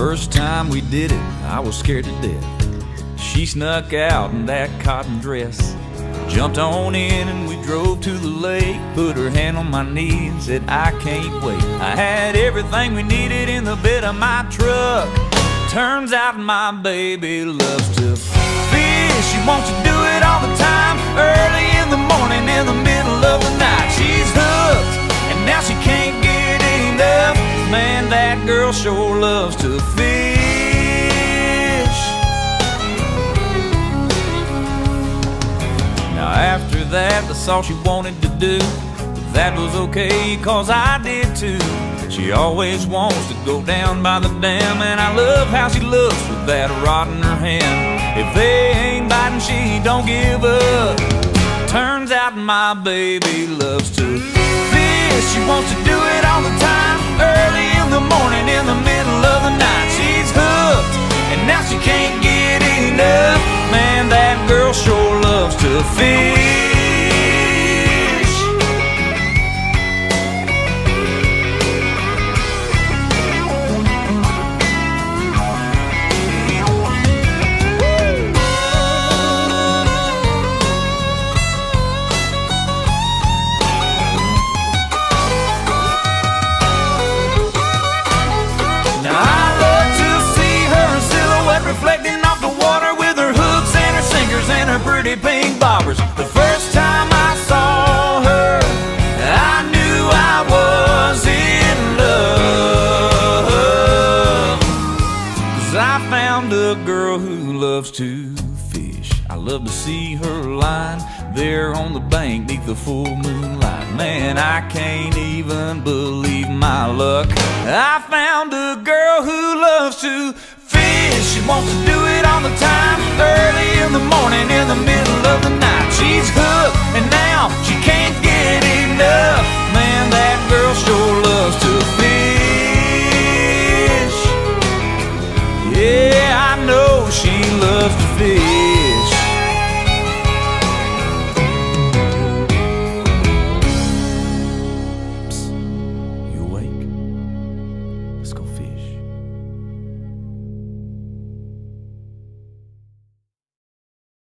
First time we did it, I was scared to death. She snuck out in that cotton dress. Jumped on in and we drove to the lake. Put her hand on my knee and said, I can't wait. I had everything we needed in the bed of my truck. Turns out my baby loves to fish. She wants to do it all the time. Early in the morning, in the girl sure loves to fish. Now after that, that's all she wanted to do. But that was okay, cause I did too. She always wants to go down by the dam, and I love how she looks with that rod in her hand. If they ain't biting, she don't give up. Turns out my baby loves to fish. She wants to to fish. A girl who loves to fish. I love to see her line there on the bank neath the full moonlight. Man, I can't even believe my luck. I found a girl who loves to fish. She wants to do it all the time.